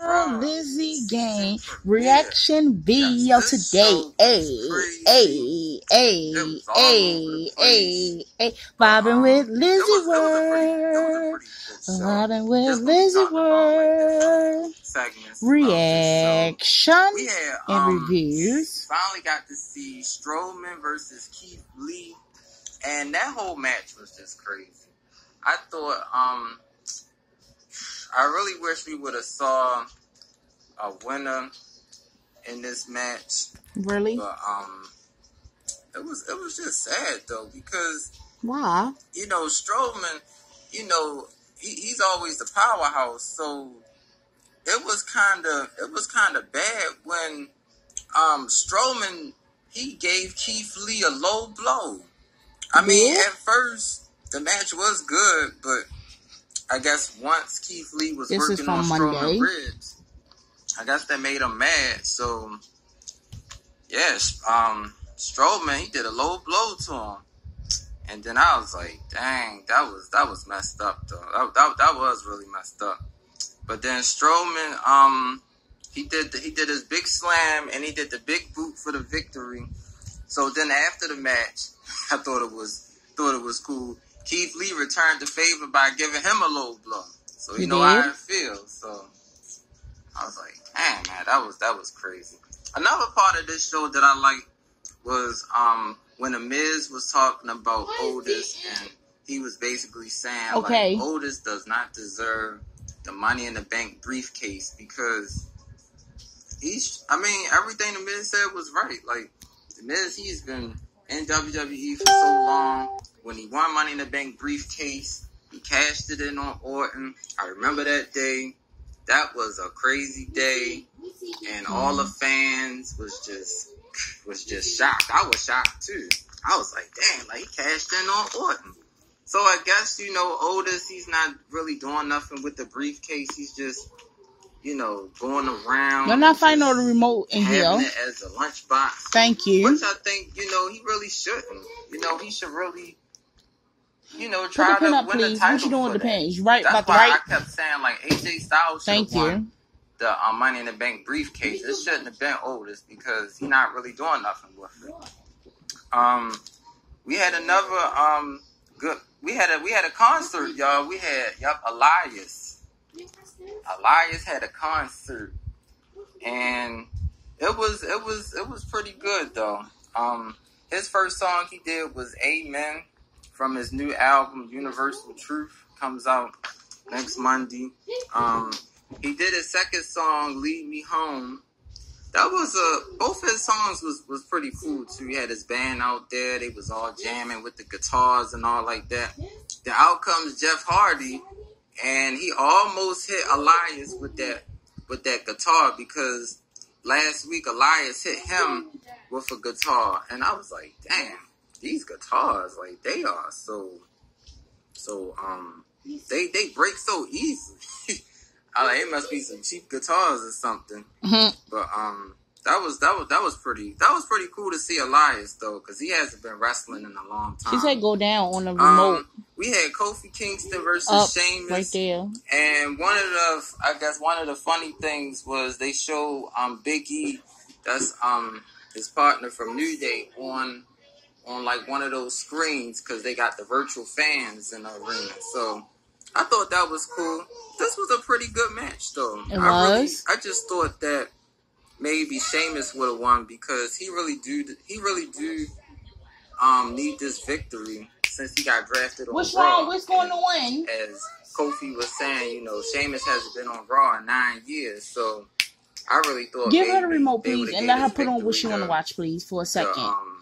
Lizzie Gang reaction video today. Hey, hey, hey, hey, hey, hey. Vibing with Lizzie Word. Vibing with Lizzie Word. Reaction and um, reviews. Finally got to see Strowman versus Keith Lee, and that whole match was just crazy. I thought, um, I really wish we would have saw a winner in this match, Really? but um, it was it was just sad though because Why? you know Strowman, you know he, he's always the powerhouse, so it was kind of it was kind of bad when um Strowman he gave Keith Lee a low blow. I mean, Yeah. at first the match was good, but I guess once Keith Lee was This is working on Monday. Strowman ribs, I guess that made him mad. So yes, um, Strowman he did a low blow to him, and then I was like, dang, that was that was messed up though. That that, that was really messed up. But then Strowman, um, he did the, he did his big slam and he did the big boot for the victory. So then after the match, I thought it was thought it was cool. Keith Lee returned the favor by giving him a low blow. So you He know did? how it feels. So I was like, damn man, that was that was crazy. Another part of this show that I liked was um when the Miz was talking about Otis and he was basically saying Okay. like Otis does not deserve the money in the bank briefcase because he's I mean everything the Miz said was right. Like the Miz he's been in WWE for so long. When he won money in the bank briefcase, he cashed it in on Orton. I remember that day. That was a crazy day and all the fans was just was just shocked. I was shocked too. I was like, damn, like he cashed in on Orton. So I guess you know Otis, he's not really doing nothing with the briefcase. He's just you know going around. You're not finding all the remote in having here. it as a lunchbox. Thank you. Which I think you know he really shouldn't. You know he should really. You know, try the to up, win the please. title What you doing with the? You right That's about the why right? I kept saying like AJ Styles should Thank have won you. the uh, Money in the Bank briefcase. It shouldn't have been Otis because he's not really doing nothing with it. Um, we had another um good. We had a we had a concert, y'all. We had yup Elias. Elias had a concert, and it was it was it was pretty good though. Um, his first song he did was Amen from his new album Universal Truth comes out next Monday. Um, he did his second song, Lead Me Home. That was a both his songs was was pretty cool too. He had his band out there. They was all jamming with the guitars and all like that. The outcomes Jeff Hardy, and he almost hit Elias with that with that guitar because last week Elias hit him with a guitar, and I was like, damn, these guitars like they are so so um they they break so easily. I like it must be some cheap guitars or something. Mhm. But um, that was that was that was pretty that was pretty cool to see Elias though, because he hasn't been wrestling in a long time. She said go down on the remote um, we had Kofi Kingston versus up Sheamus, right there. and one of the I guess one of the funny things was they show um Big E, that's um his partner from New Day on on like one of those screens because they got the virtual fans in the arena. So I thought that was cool. This was a pretty good match though. It I really, was? I just thought that maybe Sheamus would have won because he really do he really do um need this victory since he got drafted on What's Raw. wrong? What's going to win? As Kofi was saying, you know, Sheamus hasn't been on Raw in nine years, so I really thought Give her the remote, please, and let her put on what she want to watch, please, for a second. um,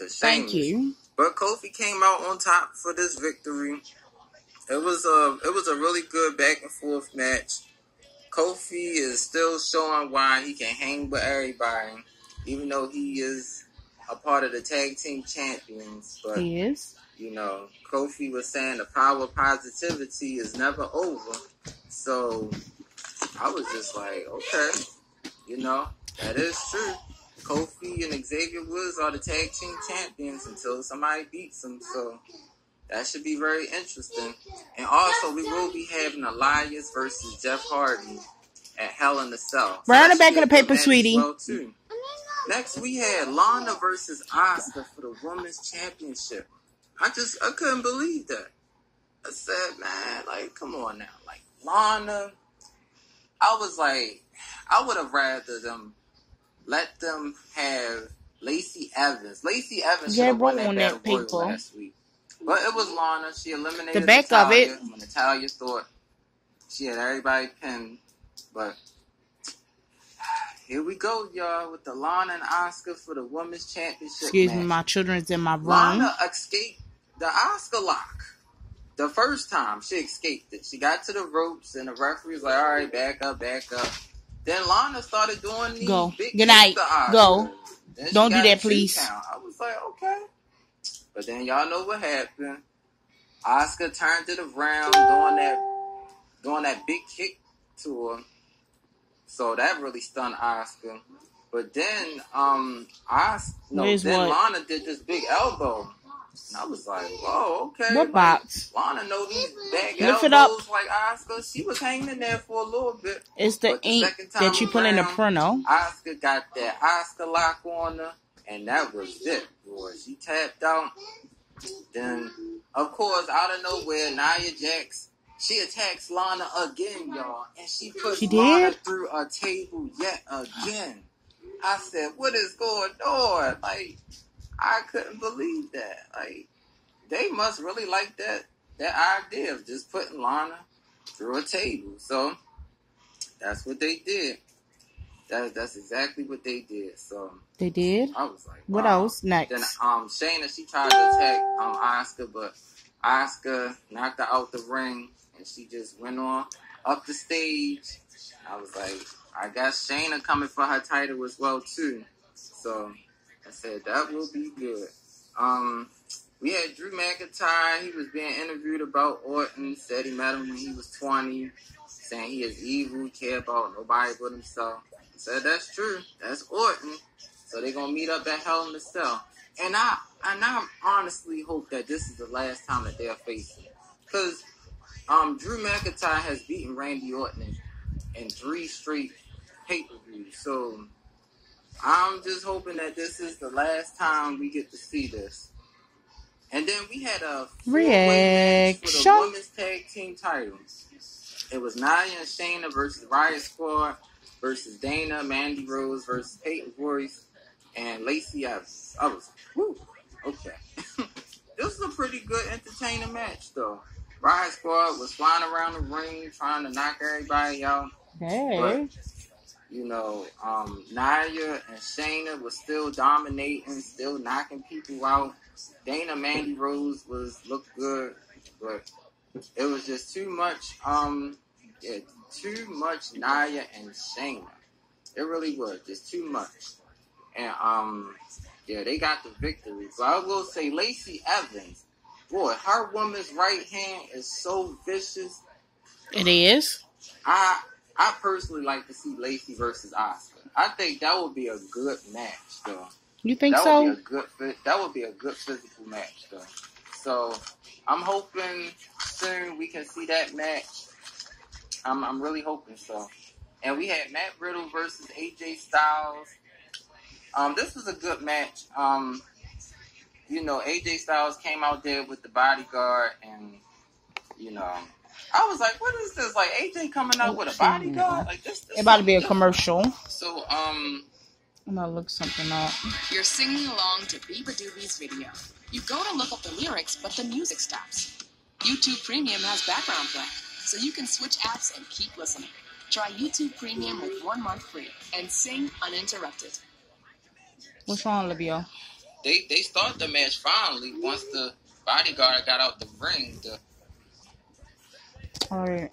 to Thank you. But Kofi came out on top for this victory. It was a it was a really good back and forth match. Kofi is still showing why he can hang with everybody, even though he is a part of the tag team champions. But Yes. you know, Kofi was saying the power of positivity is never over. So I was just like, okay, you know, that is true. Kofi and Xavier Woods are the tag team champions until somebody beats them. So that should be very interesting. And also, we will be having Elias versus Jeff Hardy at Hell in the Cell. Right on the back of the be a good paper, sweetie. Well. Next, we had Lana versus Asuka for the Women's Championship. I just, I couldn't believe that. I said, man, like, come on now. Like, Lana, I was like, I would have rather them let them have Lacey Evans. Lacey Evans should Yeah, have won that that last week. But it was Lana. She eliminated The back of Natalya it. when Natalya thought she had everybody pinned. But here we go, y'all, with the Lana and Asuka for the women's championship. Excuse me, my children's in my room. Lana escaped the Asuka lock. The first time she escaped it, she got to the ropes, and the referee was like, "All right, back up, back up." Then Lana started doing these Go. big Good night. Go. Don't do that, please. count. I was like, okay, but then y'all know what happened. Asuka turned it around, doing that, doing that big kick to her. So that really stunned Asuka. But then, um, Os- no, Where's then what? Lana did this big elbow. And I was like, whoa, okay. What like, box? Lana know these back Lift it up. like Asuka. She was hanging in there for a little bit. It's the But ink that you put in the around, printer. Asuka got that Asuka lock on her, and that was it, boy. She tapped out. Then, of course, out of nowhere, Nia Jax, she attacks Lana again, y'all, and she puts She Lana did? through a table yet again. I said, "What is going on?" Like, I couldn't believe that. Like, they must really like that that idea of just putting Lana through a table. So that's what they did. That, that's exactly what they did. So They did. I was like, What else next? Then um Shayna she tried to attack um Asuka, but Asuka knocked her out the ring and she just went on up the stage. I was like, I got Shayna coming for her title as well too. So I said that will be good. Um we had Drew McIntyre, he was being interviewed about Orton, said he met him when he was twenty, saying he is evil, care about nobody but himself. I said that's true. That's Orton. So they're gonna meet up at Hell in the Cell. And I and I honestly hope that this is the last time that they're facing. Cause um Drew McIntyre has beaten Randy Orton in, in three straight pay-per-views. So I'm just hoping that this is the last time we get to see this. And then we had a four-way match for the women's tag team titles. It was Nia and Shayna versus Riot Squad versus Dana, Mandy Rose versus Peyton Royce, and Lacey Evans. I was, whew, okay. this was a pretty good, entertaining match, though. Riot Squad was flying around the ring trying to knock everybody out. Hey. You know, um, Nia and Shayna was still dominating, still knocking people out. Dana Mandy Rose was looked good, but it was just too much. Um, yeah, too much Nia and Shayna. It really was just too much. And um, yeah, they got the victory. But I will say, Lacey Evans, boy, her woman's right hand is so vicious. It is. I I personally like to see Lacey versus Asuka. I think that would be a good match, though. You think that so? would be a good fit. That would be a good physical match, though. So I'm hoping soon we can see that match. I'm I'm really hoping so. And we had Matt Riddle versus AJ Styles. Um, this was a good match. Um, you know, AJ Styles came out there with the bodyguard, and you know, I was like, "What is this? Like AJ coming out with a bodyguard? Like this? this It about to be a commercial. So, um, I'm gonna look something up. You're singing along to Biba Doobie's video. You go to look up the lyrics, but the music stops. YouTube Premium has background play, so you can switch apps and keep listening. Try YouTube Premium with one month free and sing uninterrupted. What's wrong, Olivia? they they start the match finally once the bodyguard got out the ring. The all right.